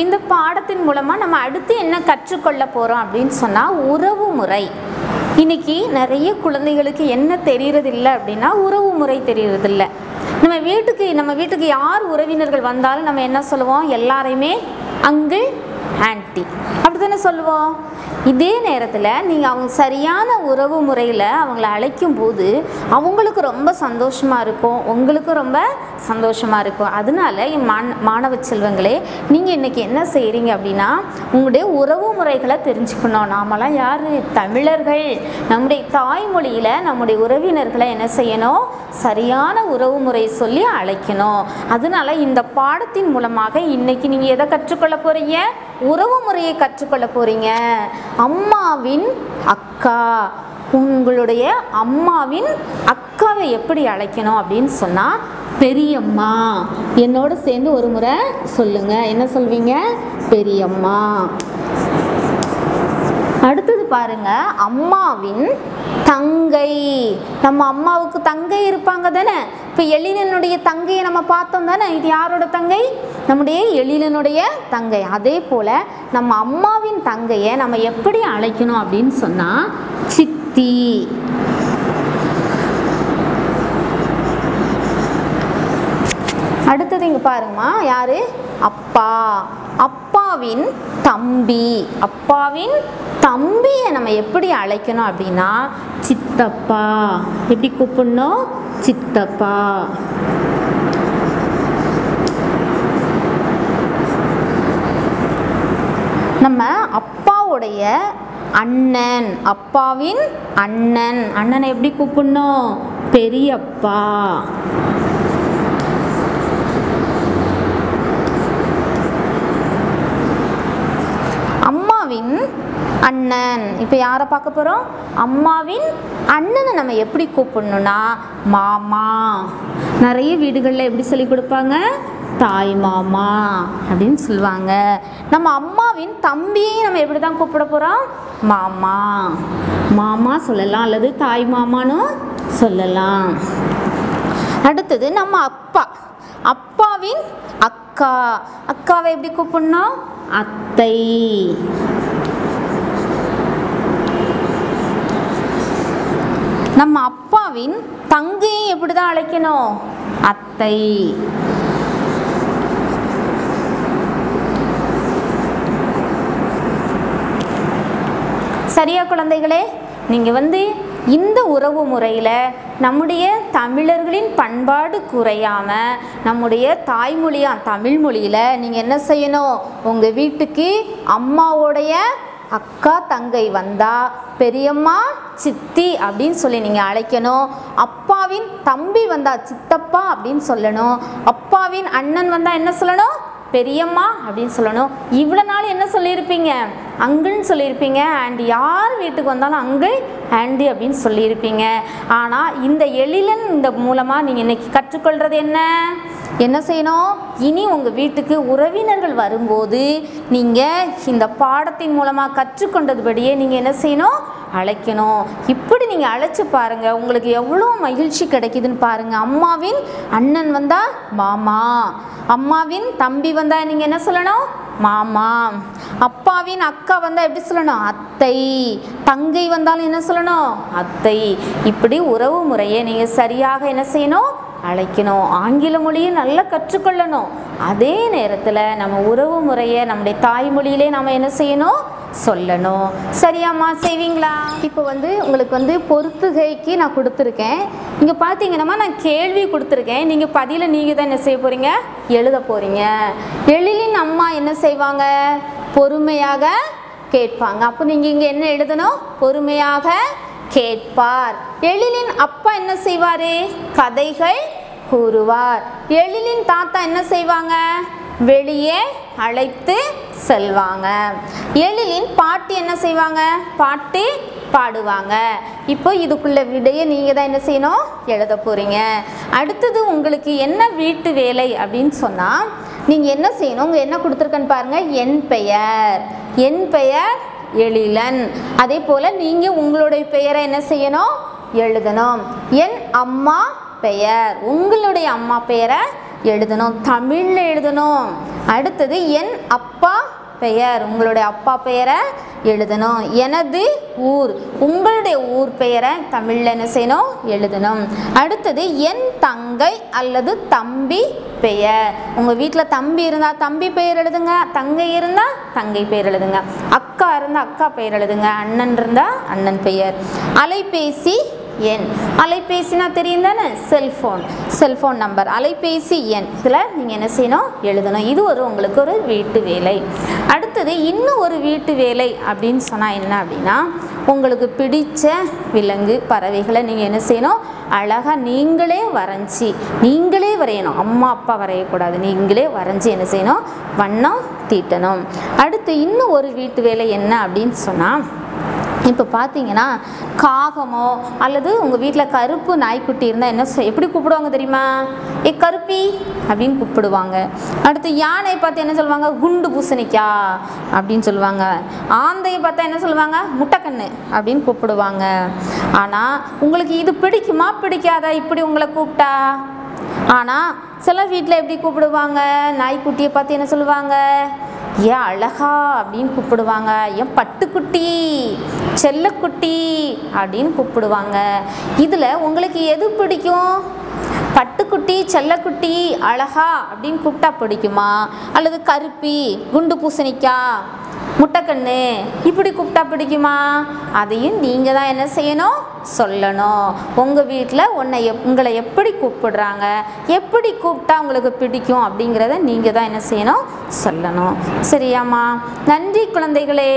இந்த பாடத்தின் மூலமாக நம்ம அடுத்து என்ன கற்றுக்கொள்ள போகிறோம் அப்படின்னு சொன்னால் உறவு முறை. இன்றைக்கி நிறைய குழந்தைகளுக்கு என்ன தெரியறதில்லை அப்படின்னா உறவு முறை தெரியறதில்ல. நம்ம வீட்டுக்கு நம்ம வீட்டுக்கு யார் உறவினர்கள் வந்தாலும் நம்ம என்ன சொல்லுவோம்? எல்லாரையுமே அங்கு ஆன்ட்டி அப்படி தானே சொல்லுவோம்? இதே நேரத்தில் நீங்கள் அவங்க சரியான உறவு முறையில் அவங்கள அழைக்கும் போது அவங்களுக்கு ரொம்ப சந்தோஷமாக இருக்கும். உங்களுக்கும் ரொம்ப சந்தோஷமாக இருக்கும். அதனால என் மாண மாணவ செல்வங்களே நீங்கள் இன்றைக்கி என்ன செய்கிறீங்க அப்படின்னா உங்களுடைய உறவு முறைகளை தெரிஞ்சுக்கணும். நாமெல்லாம் யார்? தமிழர்கள். நம்முடைய தாய்மொழியில் நம்முடைய உறவினர்களை என்ன செய்யணும்? சரியான உறவு முறை சொல்லி அழைக்கணும். அதனால இந்த பாடத்தின் மூலமாக இன்றைக்கி நீங்கள் எதை கற்றுக்கொள்ள போகிறீங்க உறவு முறையை கற்றுக்கொள்ள போகிறீங்க அம்மாவின் அக்கா உங்களுடைய அம்மாவின் அக்காவை எப்படி அழைக்கணும் அப்படின்னு சொன்னால் பெரியம்மா என்னோட சேர்ந்து ஒரு முறை சொல்லுங்க. என்ன சொல்வீங்க? பெரியம்மா. அடுத்தது பாருங்க அம்மாவின் தங்கை. நம்ம அம்மாவுக்கு தங்கை இருப்பாங்க தானே? இப்போ எழிலனுடைய தங்கையை நம்ம பார்த்தோம் தானே? இது யாரோட தங்கை? நம்முடைய எழிலனுடைய தங்கை. அதே போல் நம்ம அம்மாவின் தங்கையை நம்ம எப்படி அழைக்கணும் அப்படின்னு சொன்னால் சித்தி. அடுத்தது இங்கே பாருங்கம்மா. யாரு? அப்பா. அப்பாவின் தம்பி. அப்பாவின் தம்பியை நம்ம எப்படி அழைக்கணும் அப்படின்னா சித்தப்பா. எப்படி கூப்பிடணும்? சித்தப்பா. நம்ம அப்பாவுடைய அண்ணன் அப்பாவின் அண்ணன். அண்ணனை எப்படி கூப்பிடணும்? பெரியப்பா அம்மாவின் அண்ணன். இப்போ யாரை பார்க்க போகிறோம் அம்மாவின் அண்ணனை நம்ம எப்படி கூப்பிடணும்னா மாமா. நிறைய வீடுகளில் எப்படி சொல்லி கொடுப்பாங்க? தாய் மாமா அப்படின்னு சொல்லுவாங்க. நம்ம அம்மாவின் தம்பியை நம்ம எப்படி தான் கூப்பிட போகிறோம் மாமா. மாமா சொல்லலாம் அல்லது தாய் மாமான்னு சொல்லலாம். அடுத்தது நம்ம அப்பா. அப்பாவின் அக்கா. அக்காவை எப்படி கூப்பிடணும்? அத்தை. நம்ம அப்பாவின் தங்கையும் எப்படி தான் அழைக்கணும்? அத்தை. சரியா குழந்தைகளே நீங்கள் வந்து இந்த உறவு முறையில் நம்முடைய தமிழர்களின் பண்பாடு குறையாமல் நம்முடைய தாய்மொழியாக தமிழ் மொழியில் நீங்கள் என்ன செய்யணும்? உங்கள் வீட்டுக்கு அம்மாவோடைய அக்கா தங்கை வந்தா பெரியம்மா சித்தி அப்படின்னு சொல்லி நீங்கள் அழைக்கணும். அப்பாவின் தம்பி வந்தா சித்தப்பா அப்படின்னு சொல்லணும். அப்பாவின் அண்ணன் வந்தா என்ன சொல்லணும்? பெரியம்மா அப்படின்னு சொல்லணும். இவ்வளோ நாள் என்ன சொல்லியிருப்பீங்க? அங்குன்னு சொல்லியிருப்பீங்க. அண்ட் யார் வீட்டுக்கு வந்தாலும் அங்கிள் ஆண்டி அப்படின்னு சொல்லியிருப்பீங்க. ஆனால் இந்த எழிலன் இந்த மூலமாக நீங்கள் இன்னைக்கு கற்றுக்கொள்கிறது என்ன? என்ன செய்யணும்? இனி உங்கள் வீட்டுக்கு உறவினர்கள் வரும்போது நீங்கள் இந்த பாடத்தின் மூலமாக கற்றுக்கொண்டதுபடியே நீங்கள் என்ன செய்யணும்? அழைக்கணும். இப்படி நீங்கள் அழைச்சி பாருங்கள் உங்களுக்கு எவ்வளோ மகிழ்ச்சி கிடைக்குதுன்னு பாருங்கள் அம்மாவின் அண்ணன் வந்தால் மாமா. அம்மாவின் தம்பி வந்தால் நீங்கள் என்ன சொல்லணும்? மாமா அப்பாவின் அக்கா வந்தால் எப்படி சொல்லணும்? அத்தை தங்கை வந்தாலும் என்ன சொல்லணும்? அத்தை இப்படி உறவு முறையை நீங்கள் சரியாக என்ன செய்யணும்? அழைக்கணும். ஆங்கில மொழியை நல்லா கற்றுக்கொள்ளணும். அதே நேரத்தில் நம்ம உறவு முறையை நம்முடைய தாய்மொழியிலே நம்ம என்ன செய்யணும்? சொல்லணும். சரியாம்மா செய்வீங்களா? இப்போ வந்து உங்களுக்கு வந்து பொறுத்துகைக்கு நான் கொடுத்துருக்கேன். இங்கே பார்த்தீங்கன்னா நான் கேள்வி கொடுத்துருக்கேன். நீங்கள் பதில நீங்கள் தான் என்ன செய்ய போகிறீங்க எழுத போகிறீங்க எழிலின் அம்மா என்ன செய்வாங்க? பொறுமையாக கேட்பாங்க. அப்போ நீங்கள் இங்கே என்ன எழுதணும்? பொறுமையாக கேட்பார். எழிலின் அப்பா என்ன செய்வார்? கதைகள் கூறுவார். எழிலின் தாத்தா என்ன செய்வாங்க? வெளியே அழைத்து செல்வாங்க. எழிலின் பாட்டி என்ன செய்வாங்க? பாட்டி பாடுவாங்க. இப்போ இதுக்குள்ள விடையை நீங்கள் தான் என்ன செய்யணும்? எழுத போகிறீங்க அடுத்தது உங்களுக்கு என்ன வீட்டு வேலை அப்படின்னு சொன்னால் நீங்கள் என்ன செய்யணும்? உங்கள் என்ன கொடுத்துருக்கன்னு பாருங்கள் என் பெயர். என் பெயர் எழிலன். அதே போல் நீங்கள் உங்களுடைய பெயரை என்ன செய்யணும்? எழுதணும். என் அம்மா பெயர். உங்களுடைய அம்மா பெயரை எழுதணும். தமிழில் எழுதணும். அடுத்தது என் அப்பா பெயர். உங்களுடைய அப்பா பெயரை எழுதணும். எனது ஊர். உங்களுடைய ஊர் பெயரை தமிழில் என்ன செய்யணும்? எழுதணும். அடுத்தது என் தங்கை அல்லது தம்பி பெயர். உங்கள் வீட்டில் தம்பி இருந்தால் தம்பி பெயர் எழுதுங்க. தங்கை இருந்தால் தங்கை பெயர் எழுதுங்க. அக்கா இருந்தால் அக்கா பெயர் எழுதுங்க. அண்ணன் இருந்தால் அண்ணன் பெயர். அலைபேசி எண். அலைபேசினா தெரியும் தானே? செல்ஃபோன் செல்ஃபோன் நம்பர் அலைபேசி எண். இதில் நீங்கள் என்ன செய்யணும்? எழுதணும். இது ஒரு உங்களுக்கு ஒரு வீட்டு வேலை. அடுத்தது இன்னும் ஒரு வீட்டு வேலை அப்படின்னு சொன்னால் என்ன அப்படின்னா உங்களுக்கு பிடித்த விலங்கு பறவைகளை நீங்கள் என்ன செய்யணும்? அழகாக நீங்களே வரைஞ்சி நீங்களே வரையணும். அம்மா அப்பா வரையக்கூடாது. நீங்களே வரைஞ்சி என்ன செய்யணும்? வண்ணம் தீட்டணும். அடுத்து இன்னும் ஒரு வீட்டு வேலை என்ன அப்படின்னு சொன்னால் இப்போ பார்த்தீங்கன்னா காகமோ அல்லது உங்கள் வீட்டில் கருப்பு நாய்க்குட்டி இருந்தால் என்ன செய்- எப்படி கூப்பிடுவாங்க தெரியுமா? ஏ கருப்பி அப்படின்னு கூப்பிடுவாங்க. அடுத்து யானை பார்த்து என்ன சொல்லுவாங்க? குண்டு பூசணிக்கா அப்படின்னு சொல்லுவாங்க. ஆந்தையை பார்த்தா என்ன சொல்லுவாங்க? முட்டைக்கண்ணு அப்படின்னு கூப்பிடுவாங்க. ஆனால் உங்களுக்கு இது பிடிக்குமா? பிடிக்காதா? இப்படி உங்களை கூப்பிட்டா? ஆனால் சில வீட்டில் எப்படி கூப்பிடுவாங்க? நாய்க்குட்டியை பார்த்து என்ன சொல்லுவாங்க? ஏன் அழகா அப்படின்னு கூப்பிடுவாங்க? ஏன் பட்டுக்குட்டி செல்லக்குட்டி அப்படின்னு கூப்பிடுவாங்க. இதில் உங்களுக்கு எது பிடிக்கும்? பட்டுக்குட்டி செல்லக்குட்டி அழகா அப்படின்னு கூப்பிட்டா பிடிக்குமா? அல்லது கருப்பி குண்டு பூசணிக்கா? முட்டைக்கண்ணு. இப்படி கூப்பிட்டா பிடிக்குமா? அதையும் நீங்கள் தான் என்ன செய்யணும்? சொல்லணும். உங்கள் வீட்டில் உன்னை எப் உங்களை எப்படி கூப்பிடுறாங்க? எப்படி கூப்பிட்டா உங்களுக்கு பிடிக்கும்? அப்படிங்கிறத நீங்கள் தான் என்ன செய்யணும்? சொல்லணும். சரியாம்மா? நன்றி குழந்தைகளே.